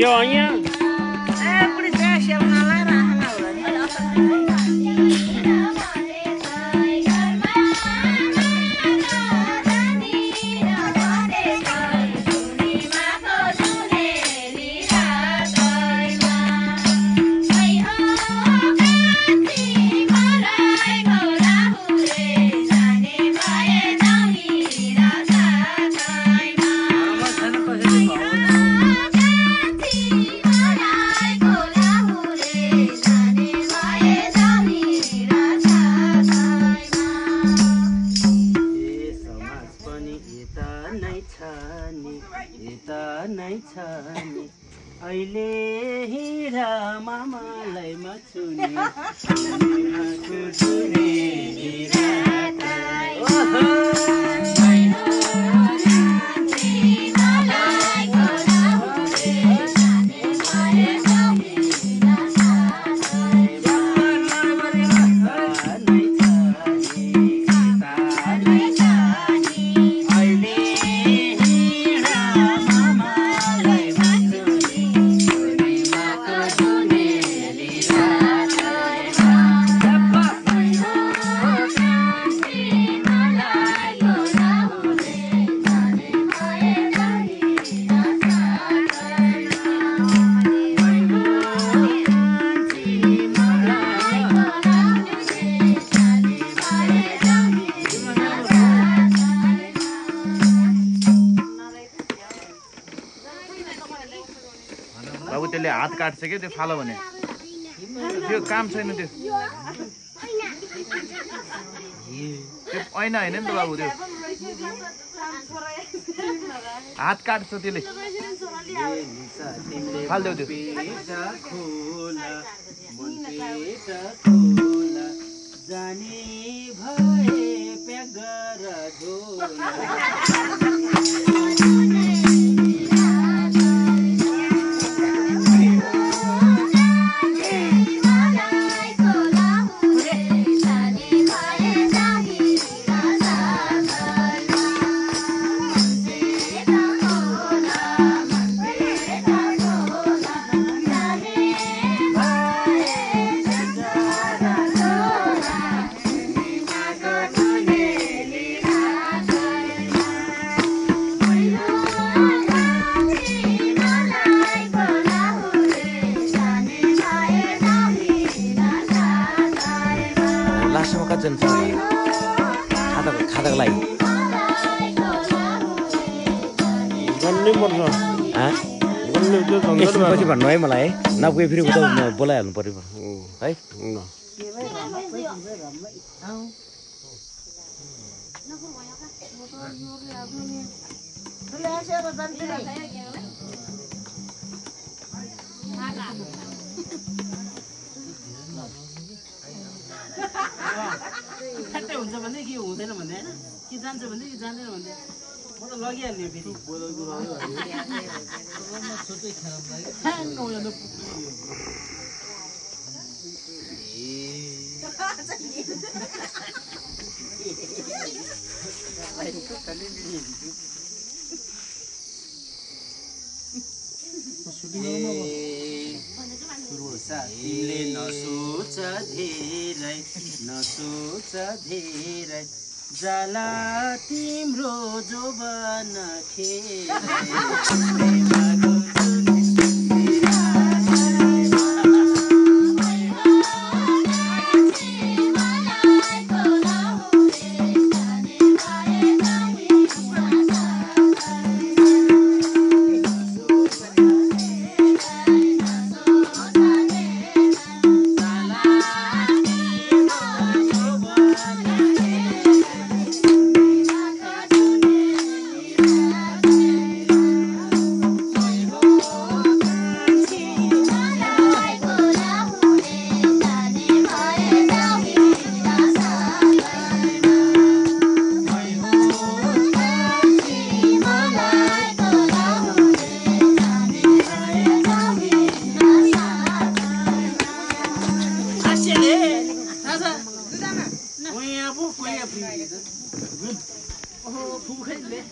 小玩意 अहिले हिँड मामालाई जुने बाबु त्यसले हात काट्छ क्या त्यो फालो भने? त्यो काम छैन त्यो। त्यो ऐना होइन नि त बाबु त्यो। हात काट्छ त्यसले। फालिदेऊ त्यो। खाता खाताको लागि पछि। भन्नु है मलाई है। नपुगे फेरि उता बोलाइहाल्नु पऱ्यो है? ल। ठ्याक्कै हुन्छ भने कि हुँदैन भन्ने होइन कि जान्छ भने कि जाँदैन भन्ने म त लगिहाल्ने फेरि तिमीले नसोच धेरै नसोच धेरै जाला तिम्रो जोबन 我不跟你